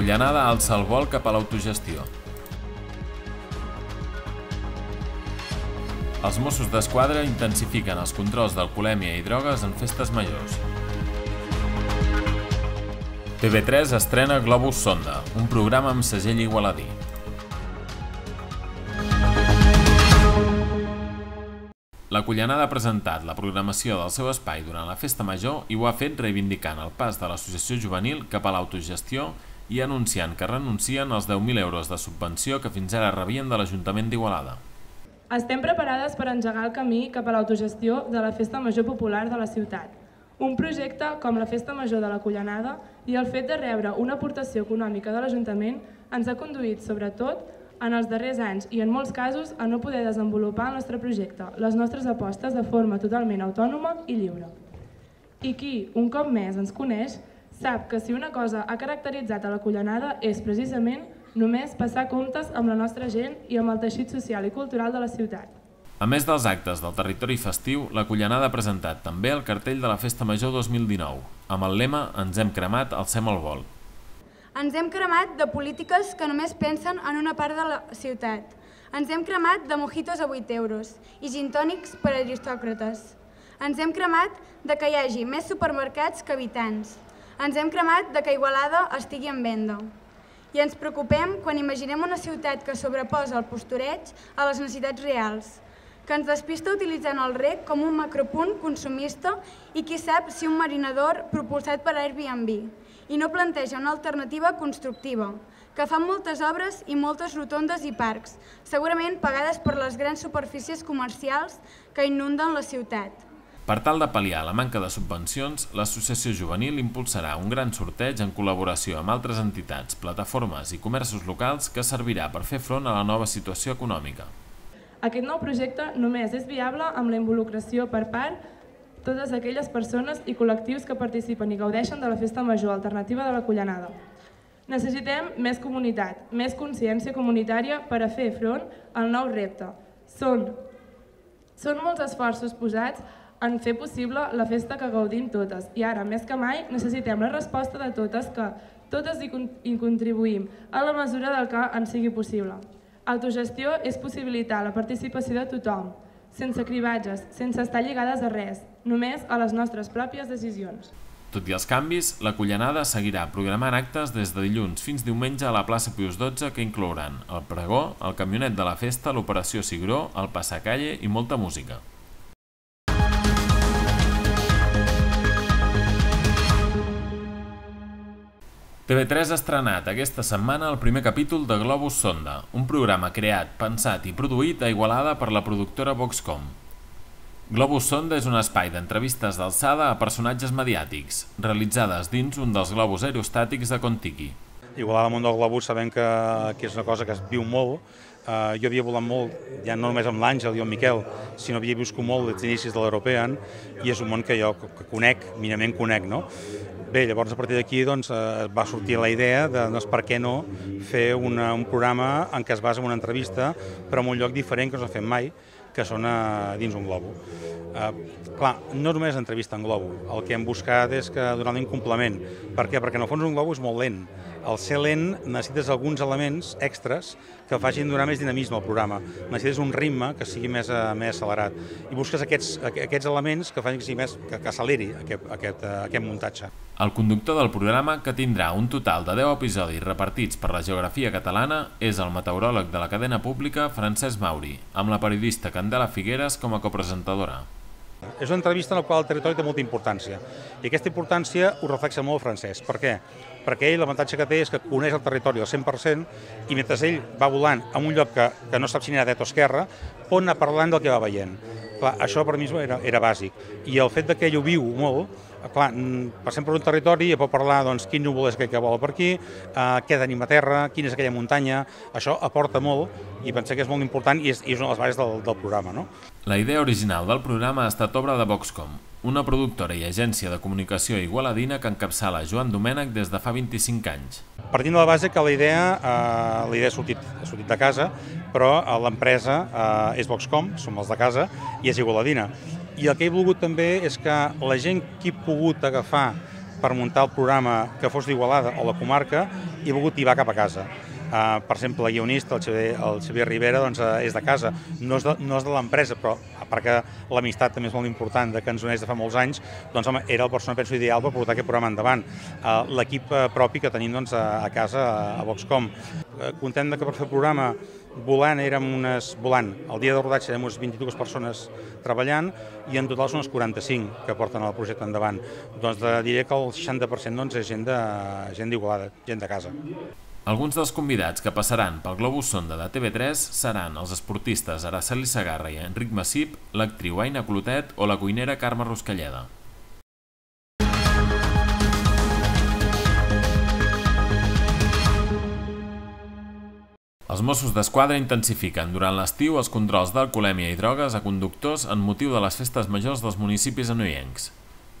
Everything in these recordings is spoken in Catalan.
Cullanada alça el vol cap a l'autogestió. Els Mossos d'Esquadra intensifiquen els controls d'alcoholèmia i drogues en festes majors. TV3 estrena Globus Sonda, un programa amb segell igualadí. La Cullanada ha presentat la programació del seu espai durant la festa major i ho ha fet reivindicant el pas de l'associació juvenil cap a l'autogestió i anunciant que renuncien als 10.000 euros de subvenció que fins ara rebien de l'Ajuntament d'Igualada. Estem preparades per engegar el camí cap a l'autogestió de la Festa Major Popular de la ciutat. Un projecte com la Festa Major de la Cullanada i el fet de rebre una aportació econòmica de l'Ajuntament ens ha conduït, sobretot, en els darrers anys i en molts casos a no poder desenvolupar el nostre projecte, les nostres apostes de forma totalment autònoma i lliure. I qui, un cop més, ens coneix, sap que si una cosa ha caracteritzat a la Cullanada és precisament només passar comptes amb la nostra gent i amb el teixit social i cultural de la ciutat. A més dels actes del territori festiu, la Cullanada ha presentat també el cartell de la Festa Major 2019, amb el lema Ens hem cremat, alcem el vol. Ens hem cremat de polítiques que només pensen en una part de la ciutat. Ens hem cremat de mojitos a 8 euros i gintònics per a aristòcrates. Ens hem cremat de que hi hagi més supermercats que habitants. Ens hem cremat de que Igualada estigui en venda. I ens preocupem quan imaginem una ciutat que sobreposa el postureig a les necessitats reals, que ens despista utilitzant el rec com un macropunt consumista i qui sap si un marinador propulsat per Airbnb i no planteja una alternativa constructiva, que fa moltes obres i moltes rotondes i parcs, segurament pagades per les grans superfícies comercials que inunden la ciutat. Per tal de pal·liar la manca de subvencions, l'Associació Juvenil impulsarà un gran sorteig en col·laboració amb altres entitats, plataformes i comerços locals que servirà per fer front a la nova situació econòmica. Aquest nou projecte només és viable amb la involucració per part totes aquelles persones i col·lectius que participen i gaudeixen de la festa major alternativa de la Cullanada. Necessitem més comunitat, més consciència comunitària per a fer front al nou repte. Són, són molts esforços posats en fer possible la festa que gaudim totes i ara, més que mai, necessitem la resposta de totes que totes hi, hi contribuïm a la mesura del que ens sigui possible. Autogestió és possibilitar la participació de tothom, sense cribatges, sense estar lligades a res, només a les nostres pròpies decisions. Tot i els canvis, la Cullanada seguirà programant actes des de dilluns fins diumenge a la plaça Pius XII que inclouran el pregó, el camionet de la festa, l'operació Cigró, el passacalle i molta música. TV3 ha estrenat aquesta setmana el primer capítol de Globus Sonda, un programa creat, pensat i produït a Igualada per la productora Voxcom. Globus Sonda és un espai d'entrevistes d'alçada a personatges mediàtics, realitzades dins un dels globus aerostàtics de Contiki. Igualada al món del globus sabem que, que és una cosa que es viu molt, Uh, jo havia volat molt, ja no només amb l'Àngel i el Miquel, sinó havia viscut molt des d'inicis de l'European i és un món que jo que conec, minament conec, no? Bé, llavors a partir d'aquí doncs, eh, va sortir la idea de doncs, per què no fer una, un programa en què es basa en una entrevista però en un lloc diferent que no s'ha fet mai, que són a, dins un globo. Eh, clar, no només entrevista en globo, el que hem buscat és que donar-li un complement. Per què? Perquè en el fons un globo és molt lent, al ser lent necessites alguns elements extras que facin donar més dinamisme al programa. Necessites un ritme que sigui més, uh, més accelerat i busques aquests, aquests elements que facin que, sigui més, que, que acceleri aquest, aquest, uh, aquest muntatge. El conductor del programa, que tindrà un total de 10 episodis repartits per la geografia catalana, és el meteoròleg de la cadena pública Francesc Mauri, amb la periodista Candela Figueres com a copresentadora. És una entrevista en la qual el territori té molta importància i aquesta importància ho reflexa molt el francès. Per què? perquè ell l'avantatge que té és que coneix el territori al 100% i mentre ell va volant a un lloc que, que no sap si anirà dret o esquerra, pot anar parlant del que va veient. Clar, això per mi era, era bàsic. I el fet que ell ho viu molt, clar, passem per un territori i pot parlar doncs, quin núvol és aquell que vol per aquí, eh, què tenim a terra, quina és aquella muntanya, això aporta molt i pensé que és molt important i és, i és una de les bases del, del programa. No? La idea original del programa ha estat obra de Voxcom, una productora i agència de comunicació igualadina que encapçala Joan Domènech des de fa 25 anys. Partint de la base que la idea, eh, la idea ha, sortit, ha sortit de casa, però eh, l'empresa eh, és Voxcom, som els de casa, i és igualadina. I el que he volgut també és que la gent que he pogut agafar per muntar el programa que fos d'Igualada o la comarca he volgut tibar cap a casa. Uh, per exemple, el guionista, el Xavier, el Xavier Rivera, doncs, uh, és de casa, no és de, no és de l'empresa, però que l'amistat també és molt important, de que ens uneix de fa molts anys, doncs home, era el persona, penso, ideal per portar aquest programa endavant. Uh, L'equip uh, propi que tenim doncs, a, a casa, a, a Voxcom. Uh, content de que per fer el programa volant érem unes... volant, el dia de rodatge érem unes 22 persones treballant i en total són unes 45 que porten el projecte endavant. Doncs de, diré que el 60% doncs, és gent d'Igualada, gent, gent de casa. Alguns dels convidats que passaran pel Globus Sonda de TV3 seran els esportistes Araceli Sagarra i Enric Massip, l'actriu Aina Clotet o la cuinera Carme Ruscalleda. Els Mossos d'Esquadra intensifiquen durant l'estiu els controls d'alcoholèmia i drogues a conductors en motiu de les festes majors dels municipis anoiencs.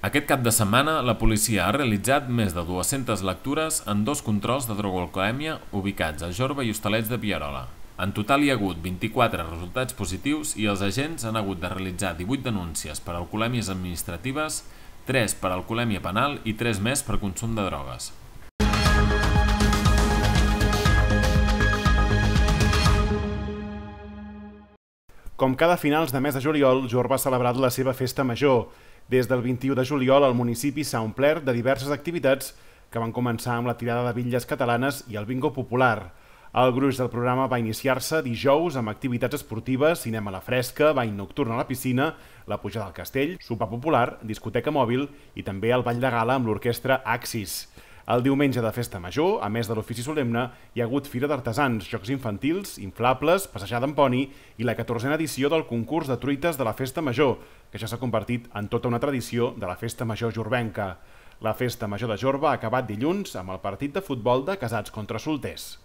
Aquest cap de setmana, la policia ha realitzat més de 200 lectures en dos controls de drogoalcohèmia ubicats a Jorba i Hostalets de Piarola. En total hi ha hagut 24 resultats positius i els agents han hagut de realitzar 18 denúncies per alcoholèmies administratives, 3 per alcoholèmia penal i 3 més per consum de drogues. Com cada finals de mes de juliol, Jorba ha celebrat la seva festa major, des del 21 de juliol, el municipi s'ha omplert de diverses activitats que van començar amb la tirada de bitlles catalanes i el bingo popular. El gruix del programa va iniciar-se dijous amb activitats esportives, cinema a la fresca, bany nocturn a la piscina, la pujada al castell, sopar popular, discoteca mòbil i també el ball de gala amb l'orquestra Axis. El diumenge de festa major, a més de l'ofici solemne, hi ha hagut fira d'artesans, jocs infantils, inflables, passejada amb poni i la 14a edició del concurs de truites de la festa major, que ja s'ha convertit en tota una tradició de la festa major jorbenca. La festa major de Jorba ha acabat dilluns amb el partit de futbol de casats contra solters.